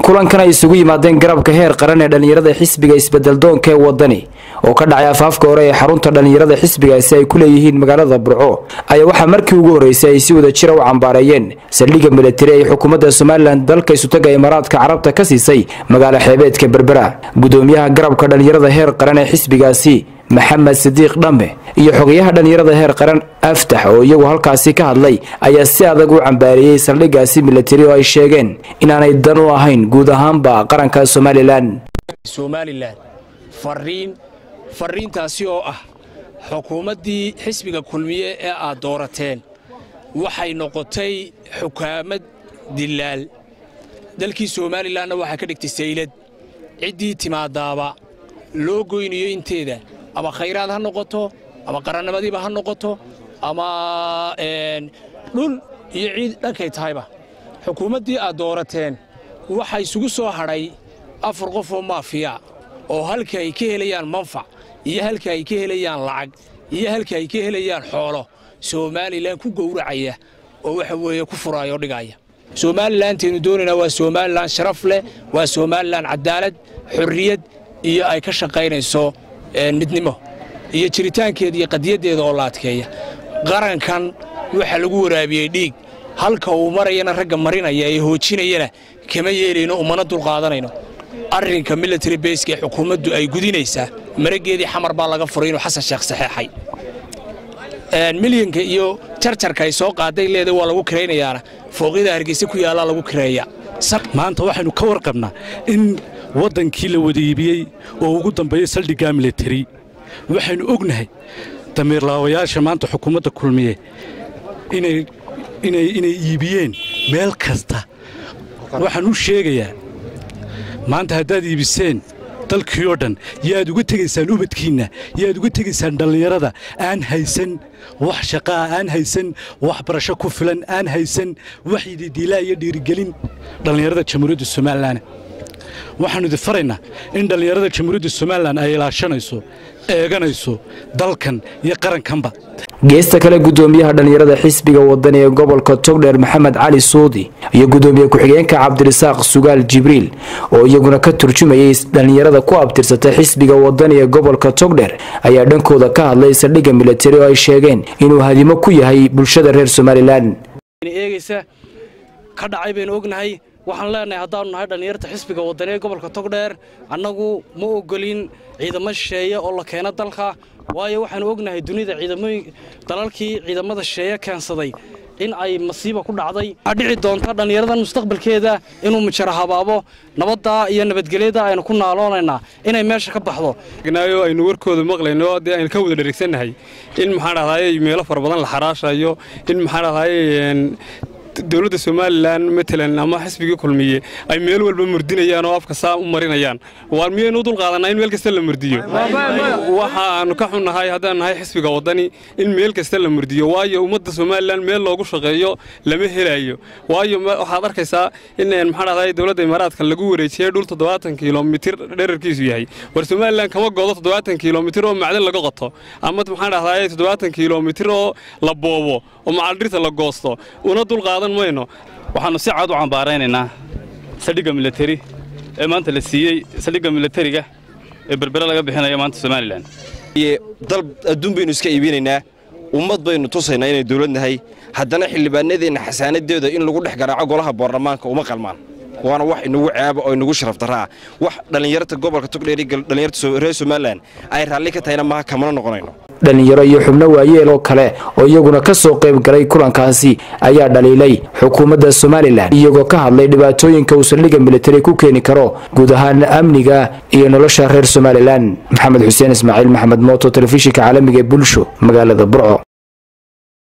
kulankan ay isugu yimaadeen garabka heer qaran ee dhallinyarada xisbiga isbedeldoonka ee wadani oo ka dhacay afaafka hore ee xarunta dhallinyarada xisbigaasi ay ku leeyihiin magaalada burco ayaa waxaa markii ugu horreysay ay si wada jira u cambaareeyeen. Saldhigga milatari ay xukuumadda somalilan dalka isutaga imaaraadka carabta ka siisay magaalo xeebeedka berbera. Gudoomiyaha garabka dhallinyarada heer qaran ee xisbigaasi maxamed sidiiq dhamme iyo xogayaha dhallinyarada heer qaran aftax oo iyagu halkaasi ka hadlay ayaa si adag u cambaareeyey saldhiggaasi milatari oo ay sheegeen inaanay dan u ahayn guud ahaanba qaranka somalilan. Somalilan fariin fariintaasi oo ah xukuumaddii xisbiga kulmiye ee aad doorateen waxay noqotay xukaamad dilaal dalkii somalilanna waxaa ka dhigtay saylad ciddii timaadaaba loo goynayo inteeda ama khayraad ha noqoto ama qarannimadiiba ha noqoto ama dhul iyo ciid dhankay tahayba. Xukuumaddii aad doorateen waxaa isugu soo hadhay afar qof oo maafiya oo halka ay ka helayaan manfac iyo halka ay ka helayaan lacag iyo halka ay ka helayaan xoolo somalilan ku gowracaya oo waxa weeye ku furaayoo dhigaya. Somalilanteenu doonaynaa waa somalilan sharaf leh waa somalilan cadaalad xorriyad iyo ay ka shaqaynayso midnimo iyo jiritaankeeda iyo qadiyaddeeda oo la adkeeya. Qarankan waxa lagu waraabiyey dhiig halka uu marayana ragga marinaya ee hoojinayana kama yeelayno umana dulqaadanayno. Arrinka military baska ee xukuumaddu ay gudinaysaa marageedii xamar baa laga furay inuu xasan sheekh saxeexay. Milyanka iyo jarjarka ay soo qaaday leeda waa lagu kiraynayaana fooqyada hargeysa ku yaallaa lagu kireeya maanta waxaynu ka warqabnaa in waddankii la wada iibiyey oo ugu dambeeyey saldhiggaa militari waxaynu ognahay damiirlaawayaasha maanta xukuumadda kulmiye inay iibiyeen meel kasta. Waxaan u sheegayaa maanta haddaad iibiseen dalkii oo dhan yaad uga tegaysaan ubadkiinna yaad uga tegaysaan dhallinyarada aan haysan wax shaqaa aan haysan wax barasho ku filan aan haysan wax ididiilaa iyo dhiirigelin dhallinyarada jamhuuriyadda somalilan waxaannu idin faraynaa in dhallinyarada jamhuuriyadda somalilan ay ilaashanayso eeganayso dalkan iyo qarankanba. Geesta kale gudoomiyaha dhallinyarada xisbiga wadani ee gobolka togdheer maxamed cali suudi iyo gudoomiye ku-xigeenka cabdirisaaq sugaal jibriil oo iyaguna ka turjumayay dhallinyarada ku abtirsatay xisbiga wadani ee gobolka togdheer ayaa dhankooda ka hadlay saldhigga milatari oo ay sheegeen inuu hadimo ku yahay bulshada reer somalilan eegaysa ka dhacay baynu ognahay waxaan leenahay haddaanu nahay dhallinyarta xisbiga wadani ee gobolka togdheer annagu ma ogolin ciidamo shisheeye oo la keeno dalka waayo waxaanu ognahay dunida dalalkii ciidamada shisheeye keensaday in ay masiiba ku dhacday. Waxaa dhici doonta dhallinyaradan mustaqbalkeeda inuu mijaro habaabo nabadda iyo nabadgelyada aynu ku naaloonaynaa inay meesha ka baxdo. Naayo aynu warkooda maqlayno dee aynu ka wada dherigsannahay in maxaa dhahdaye meelo fara badan la xaraashayo in maxaa dhahdaye dowladda somalilan matalan ama xisbigii kulmiye ay meel walba murdinayaan oo afka saa u marinayaan. Waar miyaynu u dulqaadanaa in meel kasta la murdiyo? Waxaannu ka xunnahay haddaan nahay xisbiga waddani in meel kasta la murdiyo. Waayo ummadda somalilan meel loogu shaqeeyo lama helayo waayo waxaad arkaysaa in maxaa dhahday dowladda imaaraadka lagu wareejiyey dhul toddobaatan kilomitir dherarkiisu yahay. War somalilan kama goodo toddobaatan kilomitir oo macdan laga qoto. Ama maxaa dhahday toddobaatan kilomitir oo la boobo oo macaldhirta la goosto. Una dulqaadan waxaannu si cad u cambaaraynaynaa saldhigga milatari ee maanta la siiyey saldhigga milatariga ee berbere laga bixinaya maanta somalilan dal adduun baynu iska iibinaynaa ummad baynu tusaynaa inay dawlad nahay haddana xildhibaanadeenna xasaanadeeda in lagu dhex garaaco golaha baarlamaanka uma qalmaan waana wax inagu ceeba oo inagu sharaf darraa wax dhallinyarta gobolka togdheer dhallinyarta reer somalilan ay raalli ka tahayna maha kamana noqonayno. Dhallinyaro iyo xubno waayeel oo kale oo iyaguna ka soo qayb galay kulankaasi ayaa dhaliilay xukuumadda somalilan iyagoo ka hadlay dhibaatooyinka uu saldhigga militari ku keeni karo guud ahaan amniga iyo nolosha reer somalilan maxamed xuseen ismaaciil maxamed mooto telefishinka caalamiga ee bulsho magaalada burco